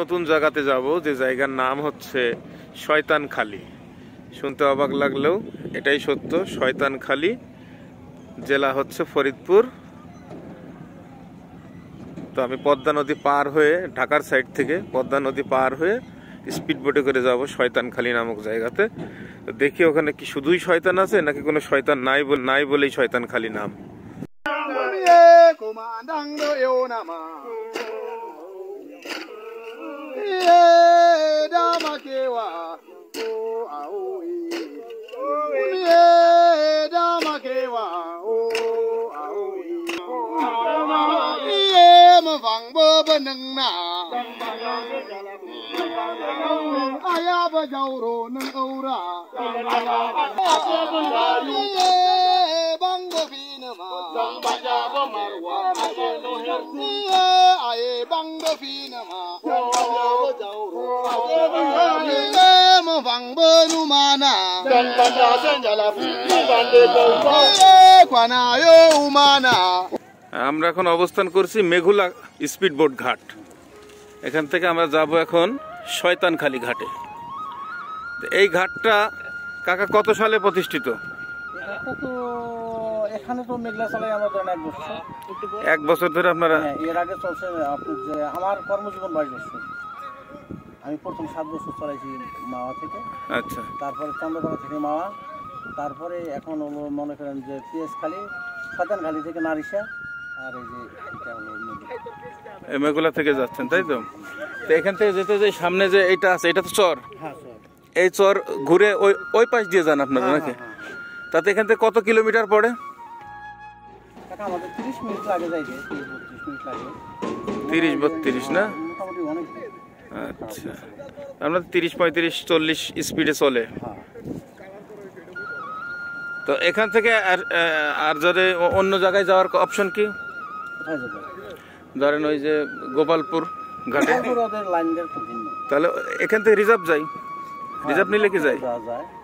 নতুন জায়গাতে যাব, যে জায়গার নাম হচ্ছে শয়তান খালি শুনতে অবাক লাগলেও এটাই সত্য শয়তান খালি জেলা হচ্ছে ফরিদপুর। তো আমি পদ্মা নদী পার হয়ে ঢাকার সাইড থেকে পদ্মা নদী পার হয়ে স্পিড বোটে করে যাব শয়তানখালী নামক জায়গাতে। দেখি ওখানে কি শুধুই শয়তান আছে, নাকি কোনো শয়তান নাই নাই বলেই শয়তানখালী নাম। Uniye dama kewa. Oh, ah, oh, eh. O aoye. Uniye dama kewa. Oh, ah, eh. Na. Ba jauro aye bang bo ma. Ye mo vang nu ma kwana yo umana. আমরা এখন অবস্থান করছি মেঘুলা স্পিড বোট ঘাট এখান থেকে আমরা যাব এখন শয়তানখালী ঘাটে তো এই ঘাটটা কাকা কত সালে প্রতিষ্ঠিত এটা তো এখানে তো মেঘলা চালাই আমার ধরেন এক বছর। এক বছর ধরে আপনারা হ্যাঁ, এর আগে চলছে আমার কর্মজীবন বাইশ বছর। আমি প্রথম সাত বছর চলাইছি মাওয়া থেকে। আচ্ছা। তারপরে চন্দ্রকোনা থেকে মাওয়া। তারপরে এখন হলো মনে করেন যে পিএস খালি শতানখালি থেকে নারিশা আর এই যে এটা হলো মেঘলা। থেকে যাচ্ছেন তাই তো? তো এখান থেকে যেতে যে সামনে যে এটা আছে এটা তো চর। হ্যাঁ স্যার এই চর ঘুরে ওই ওই পাশ দিয়ে যান আপনারা নাকি? তাতে এখান থেকে কত কিলোমিটার পড়ে? আমাদের তিরিশ মিনিট লাগে যাই তিরিশ বত্রিশ না? আচ্ছা। আমরা তিরিশ পঁয়ত্রিশ চল্লিশ স্পিডে চলে। হ্যাঁ। তো এখান থেকে আর আর যদি অন্য জায়গায় যাওয়ার অপশন কি? ধরেন ওই যে গোপালপুর ঘাটে। তাহলে এখান থেকে রিজার্ভ যাই। রিজার্ভ নিলে কি যায়?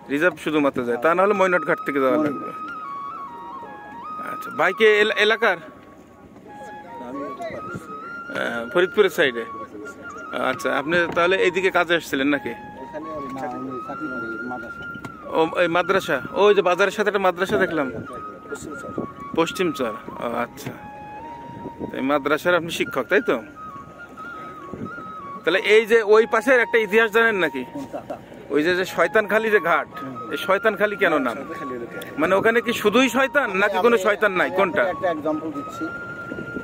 রিজার্ভ শুধুমাত্র যায়। তা নাহলে ময়নট ঘাট থেকে যাওয়া লাগবে। আচ্ছা বাইকে এল- এলাকার? ফরিদপুরের সাইডে আচ্ছা আপনি তাহলে এইদিকে কাজে আসছিলেন নাকি? ও, এই মাদ্রাসা। ওই যে বাজারের সাথে একটা মাদ্রাসা দেখলাম। পশ্চিম ও আচ্ছা। এই মাদ্রাসার আপনি শিক্ষক, তাই তো? তাহলে এই যে ওই পাশের একটা ইতিহাস জানেন নাকি? ওই যে যে শয়তানখালী যে ঘাট এই শয়তানখালী কেন নাম? মানে ওখানে কি শুধুই শয়তান নাকি কোনো শয়তান নাই? কোনটা? একটা এক্সাম্পল দিচ্ছি।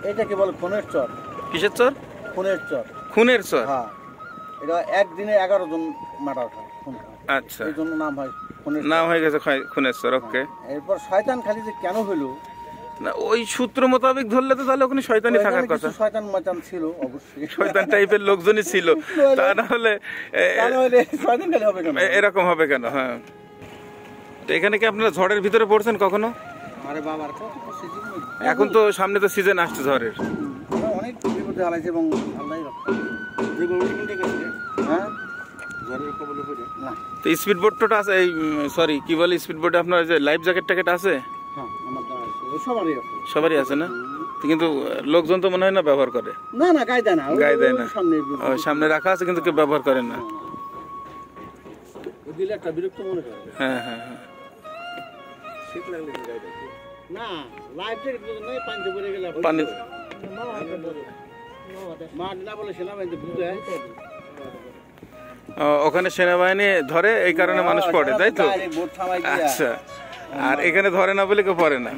এটাকে বলে ফোনের চর? কিসের চর? ফোনের চর। খুনের চর? হ্যাঁ। এটা একদিনে এগারো জন মার্ডার হয় আচ্ছা। এই জন্য নাম হয় নাম হয়ে গেছে খুনের চর ওকে। এরপর শয়তান খালি যে কেন হইল না ওই সূত্র মোতাবেক ধরলে তো তাহলে ওখানে শয়তানি থাকার কথা। শয়তান মাচান ছিল অবশ্যই। শয়তান টাইপের লোকজনই ছিল। তা না হলে এরকম হবে কেন? হ্যাঁ। তো এখানে কি আপনারা ঝড়ের ভিতরে পড়ছেন কখনো? আরে বাবার এখন তো সামনে তো সিজন আসছে ঝড়ের। অনেক বিপদে হারাইছে এবং আল্লাহ রক্ষা হ্যাঁ? তো স্পিড বোটটা আছে এই সরি কি বলে স্পিড বোটে আপনার যে লাইফ জ্যাকেট ট্যাকেট আছে? হ্যাঁ সবারই আছে। সবারই আছে না? কিন্তু লোকজন তো মনে হয় না ব্যবহার করে? না না গায়ে দেয় না। গায়ে দেয় না। সামনে সামনে রাখা আছে কিন্তু কেউ ব্যবহার করে না। দিলে একটা বিরক্ত মনে করে। হ্যাঁ হ্যাঁ হ্যাঁ। না লাইফ জ্যাকেট যদি পানিতে পড়ে গেলে পানি মা না বলে সেনাবাহিনীতে বুঝে ও, ওখানে সেনাবাহিনী ধরে এই কারণে মানুষ পড়ে তাই তো? আচ্ছা। আর এখানে ধরে না বলে কেউ পড়ে না?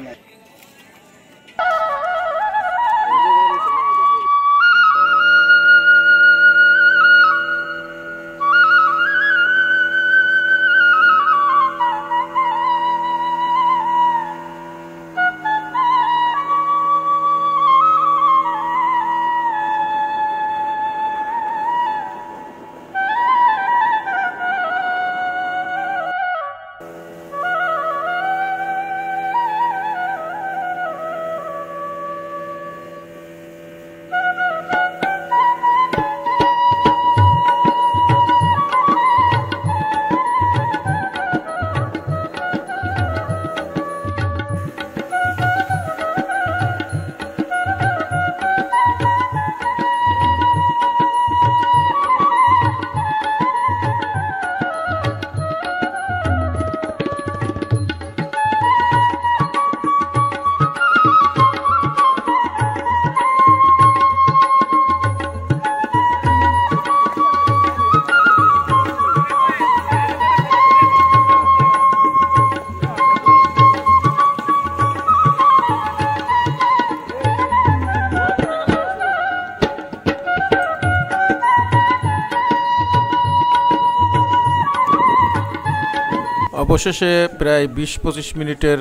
অবশেষে প্রায় বিশ পঁচিশ মিনিটের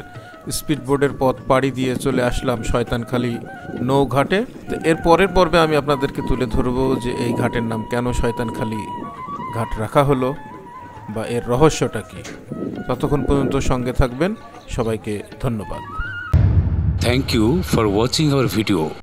স্পিড বোর্ডের পথ পাড়ি দিয়ে চলে আসলাম শয়তানখালী নৌঘাটে। তো এর পরের পর্বে আমি আপনাদেরকে তুলে ধরবো যে এই ঘাটের নাম কেন শয়তানখালী ঘাট রাখা হলো বা এর রহস্যটা কি। ততক্ষণ পর্যন্ত সঙ্গে থাকবেন। সবাইকে ধন্যবাদ। Thank you for watching our video.